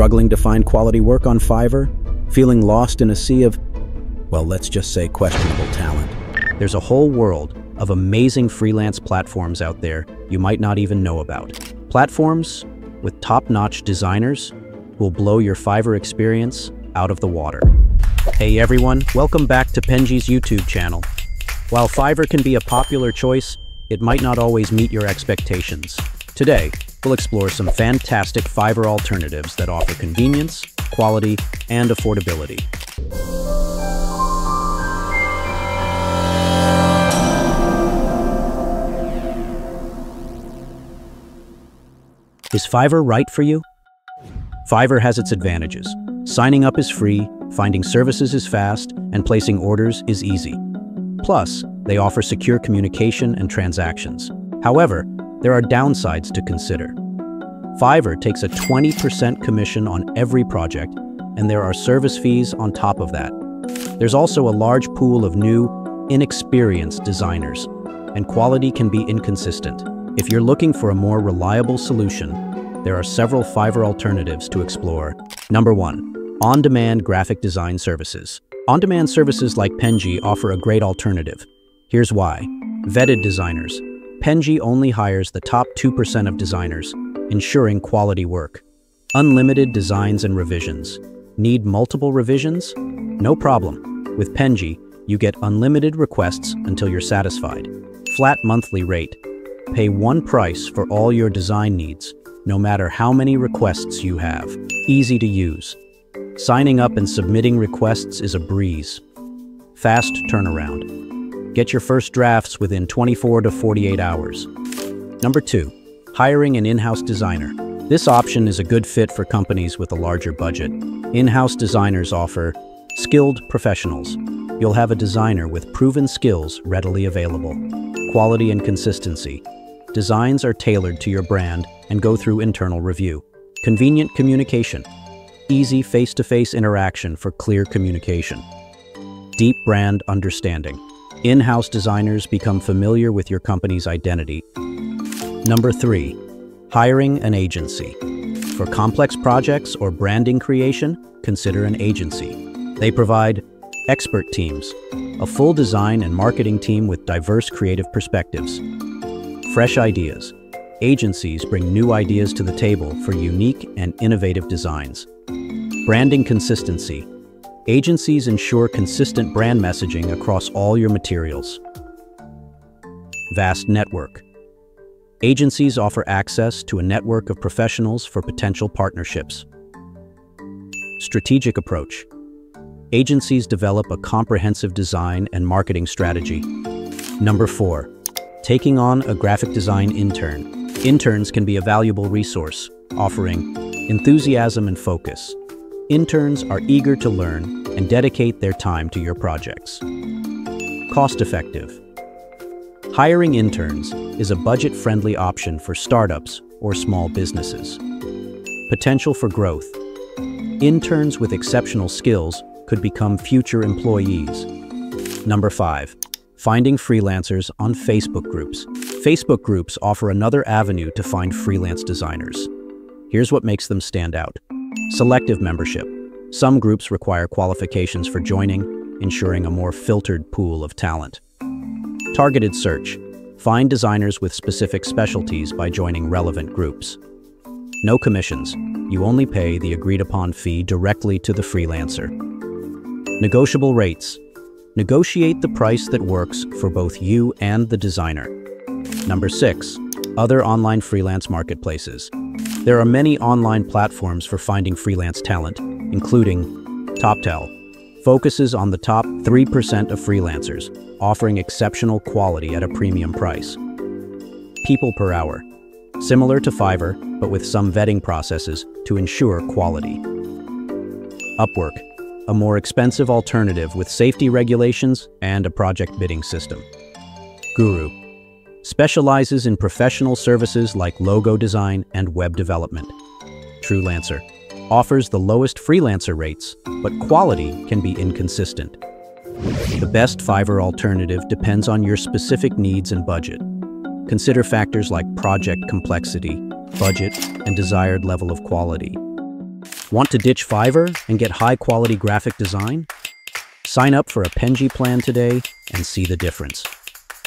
Struggling to find quality work on Fiverr? Feeling lost in a sea of, well, let's just say questionable talent? There's a whole world of amazing freelance platforms out there you might not even know about. Platforms with top-notch designers will blow your Fiverr experience out of the water. Hey everyone, welcome back to Penji's YouTube channel. While Fiverr can be a popular choice, it might not always meet your expectations. Today, we'll explore some fantastic Fiverr alternatives that offer convenience, quality, and affordability. Is Fiverr right for you? Fiverr has its advantages. Signing up is free, finding services is fast, and placing orders is easy. Plus, they offer secure communication and transactions. However, there are downsides to consider. Fiverr takes a 20% commission on every project, and there are service fees on top of that. There's also a large pool of new, inexperienced designers, and quality can be inconsistent. If you're looking for a more reliable solution, there are several Fiverr alternatives to explore. Number one, on-demand graphic design services. On-demand services like Penji offer a great alternative. Here's why. Vetted designers. Penji only hires the top 2% of designers, ensuring quality work. Unlimited designs and revisions. Need multiple revisions? No problem. With Penji, you get unlimited requests until you're satisfied. Flat monthly rate. Pay one price for all your design needs, no matter how many requests you have. Easy to use. Signing up and submitting requests is a breeze. Fast turnaround. Get your first drafts within 24 to 48 hours. Number two, hiring an in-house designer. This option is a good fit for companies with a larger budget. In-house designers offer skilled professionals. You'll have a designer with proven skills readily available. Quality and consistency. Designs are tailored to your brand and go through internal review. Convenient communication. Easy face-to-face -face interaction for clear communication. Deep brand understanding. In-house designers become familiar with your company's identity. Number three, hiring an agency. For complex projects or branding creation, consider an agency. They provide expert teams, a full design and marketing team with diverse creative perspectives, Fresh ideas. Agencies bring new ideas to the table for unique and innovative designs. Branding consistency. Agencies ensure consistent brand messaging across all your materials. Vast network. Agencies offer access to a network of professionals for potential partnerships. Strategic approach. Agencies develop a comprehensive design and marketing strategy. Number four, Taking on a graphic design intern. Interns can be a valuable resource, offering enthusiasm and focus. Interns are eager to learn and dedicate their time to your projects. Cost-effective. Hiring interns is a budget-friendly option for startups or small businesses. Potential for growth. Interns with exceptional skills could become future employees. Number 5. Finding freelancers on Facebook groups. Facebook groups offer another avenue to find freelance designers. Here's what makes them stand out. Selective membership. Some groups require qualifications for joining, ensuring a more filtered pool of talent. Targeted search. Find designers with specific specialties by joining relevant groups. No commissions. You only pay the agreed-upon fee directly to the freelancer. Negotiable rates. Negotiate the price that works for both you and the designer. Number 6. Other online freelance marketplaces. There are many online platforms for finding freelance talent, including TopTal. Focuses on the top 3% of freelancers, offering exceptional quality at a premium price. People per hour. Similar to Fiverr, but with some vetting processes to ensure quality. Upwork a more expensive alternative with safety regulations and a project bidding system. Guru specializes in professional services like logo design and web development. TrueLancer offers the lowest freelancer rates, but quality can be inconsistent. The best Fiverr alternative depends on your specific needs and budget. Consider factors like project complexity, budget, and desired level of quality. Want to ditch Fiverr and get high-quality graphic design? Sign up for a Penji plan today and see the difference.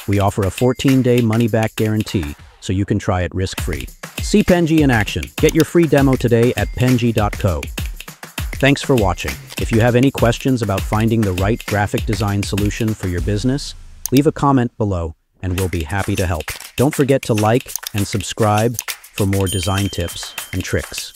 We offer a 14-day money-back guarantee, so you can try it risk-free. See Penji in action. Get your free demo today at penji.co. Thanks for watching. If you have any questions about finding the right graphic design solution for your business, leave a comment below and we'll be happy to help. Don't forget to like and subscribe for more design tips and tricks.